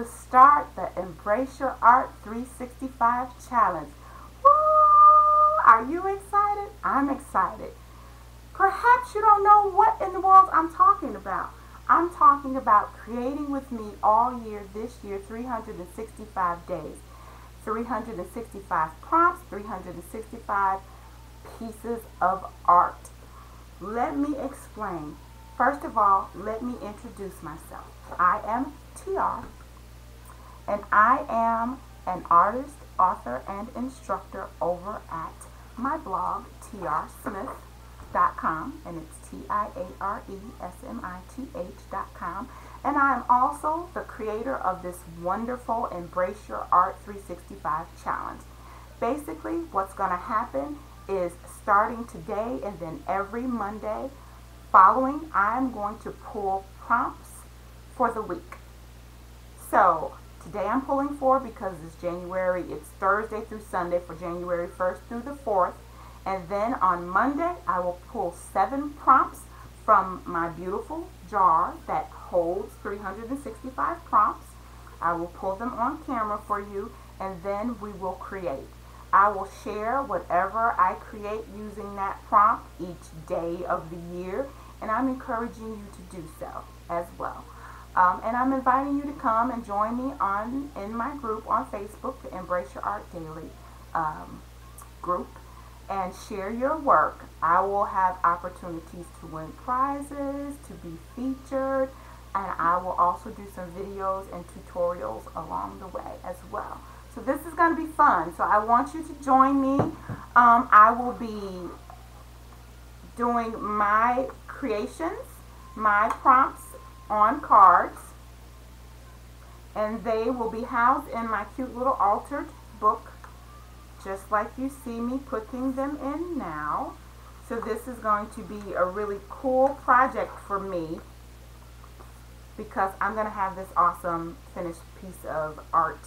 to start the Embrace Your Art 365 Challenge. Woo! Are you excited? I'm excited. Perhaps you don't know what in the world I'm talking about. I'm talking about creating with me all year this year, 365 days. 365 prompts, 365 pieces of art. Let me explain. First of all, let me introduce myself. I am Tiare, and I am an artist, author, and instructor over at my blog, tiaresmith.com, and it's T-I-A-R-E-S-M-I-T-H.com. And I am also the creator of this wonderful Embrace Your Art 365 challenge. Basically, what's going to happen is starting today and then every Monday following, I'm going to pull prompts for the week. So today I'm pulling four because it's January, it's Thursday through Sunday for January 1st through the 4th. And then on Monday, I will pull seven prompts from my beautiful jar that holds 365 prompts. I will pull them on camera for you and then we will create. I will share whatever I create using that prompt each day of the year and I'm encouraging you to do so as well. Um, and I'm inviting you to come and join me on in my group on Facebook, the Embrace Your Art Daily um, group, and share your work. I will have opportunities to win prizes, to be featured, and I will also do some videos and tutorials along the way as well. So this is going to be fun. So I want you to join me. Um, I will be doing my creations, my prompts on cards and they will be housed in my cute little altered book just like you see me putting them in now. So this is going to be a really cool project for me because I'm going to have this awesome finished piece of art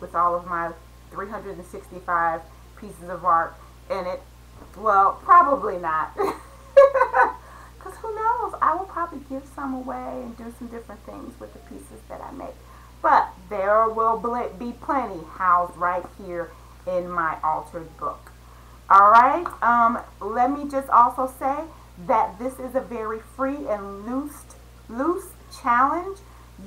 with all of my 365 pieces of art in it. Well, probably not. I will probably give some away and do some different things with the pieces that I make. But there will be plenty housed right here in my altered book. All right. Um, let me just also say that this is a very free and loose, loose challenge.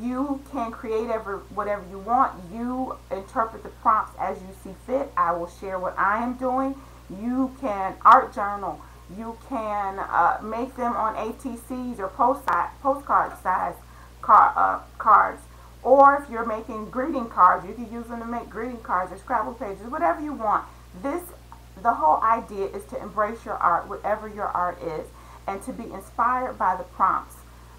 You can create ever, whatever you want. You interpret the prompts as you see fit. I will share what I am doing. You can art journal you can uh, make them on ATCs or post postcard size car, uh, cards. Or if you're making greeting cards, you can use them to make greeting cards or Scrabble pages, whatever you want. This, the whole idea is to embrace your art, whatever your art is, and to be inspired by the prompts.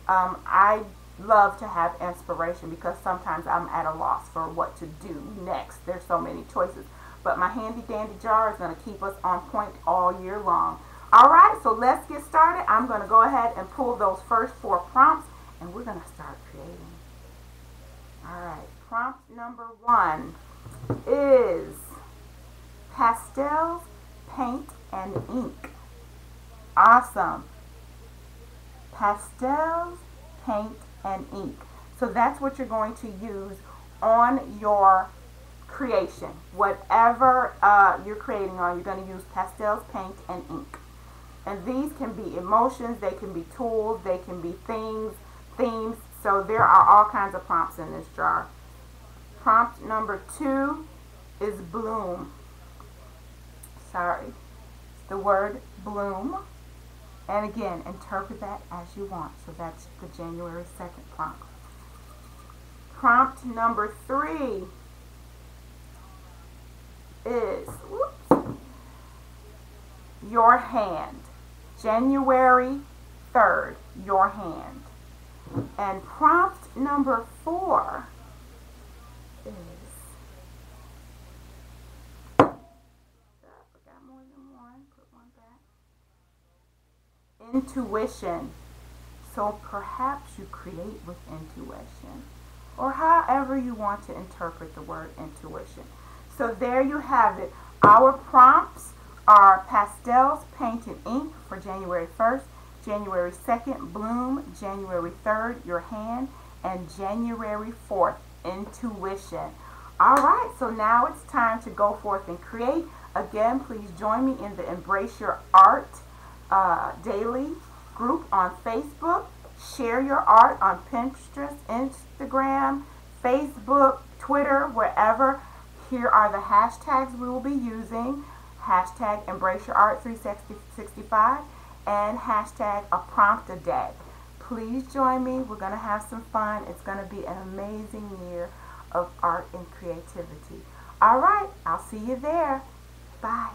Um, I love to have inspiration because sometimes I'm at a loss for what to do next. There's so many choices. But my handy dandy jar is going to keep us on point all year long. All right, so let's get started. I'm going to go ahead and pull those first four prompts, and we're going to start creating. All right, prompt number one is pastels, paint, and ink. Awesome. Pastels, paint, and ink. So that's what you're going to use on your creation. Whatever uh, you're creating on, you're going to use pastels, paint, and ink. And these can be emotions, they can be tools, they can be things, themes. So there are all kinds of prompts in this jar. Prompt number two is bloom. Sorry. The word bloom. And again, interpret that as you want. So that's the January 2nd prompt. Prompt number three is whoops, your hand. January 3rd, your hand. And prompt number four is Intuition. So perhaps you create with intuition or however you want to interpret the word intuition. So there you have it. Our prompts are pastels, paint, and ink for January 1st, January 2nd, bloom, January 3rd, your hand, and January 4th, intuition. All right, so now it's time to go forth and create. Again, please join me in the Embrace Your Art uh, Daily group on Facebook. Share your art on Pinterest, Instagram, Facebook, Twitter, wherever. Here are the hashtags we will be using. Hashtag Embrace Your Art 365 and hashtag A Prompt a Day. Please join me. We're going to have some fun. It's going to be an amazing year of art and creativity. All right, I'll see you there. Bye.